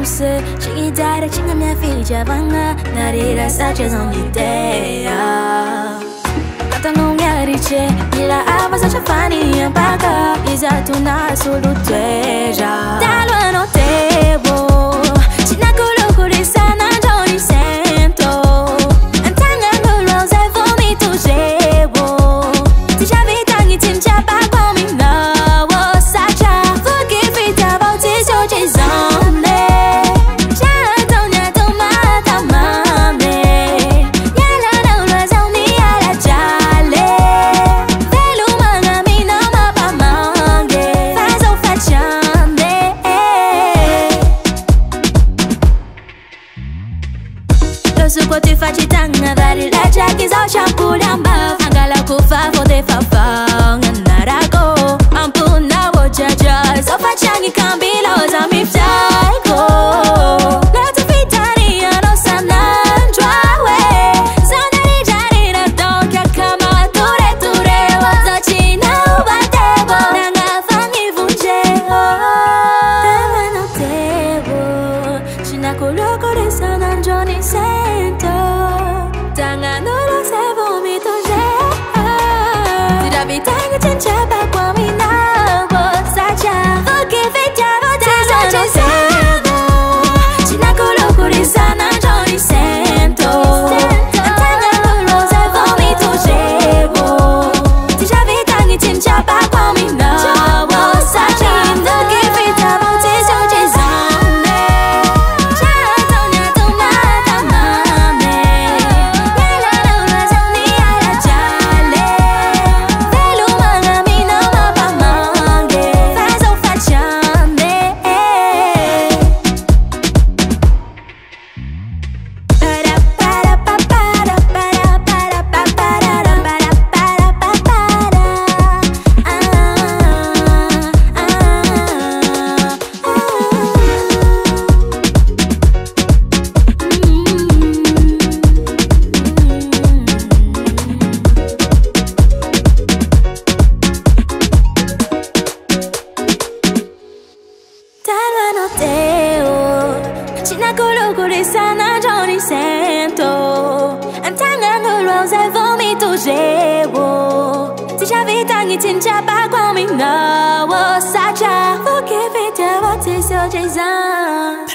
você Cheguei direitinho, minha filha de Havana 나를 사자성 ideia Kata nung yariche Nila ava sa chafani ang baka Isa tu na suluteja Cause what if I cheat and that it like Jackie's all shampoo and buff? I'm gonna go far for China kolokore sanan joni sento Tanganuro se vomito Cinacolo sana Johnny Santo Ang tangan no rose vomito jewo Ti javi tangi tincha pa kwa mi na wo sacha Forgive it, what is your Jesus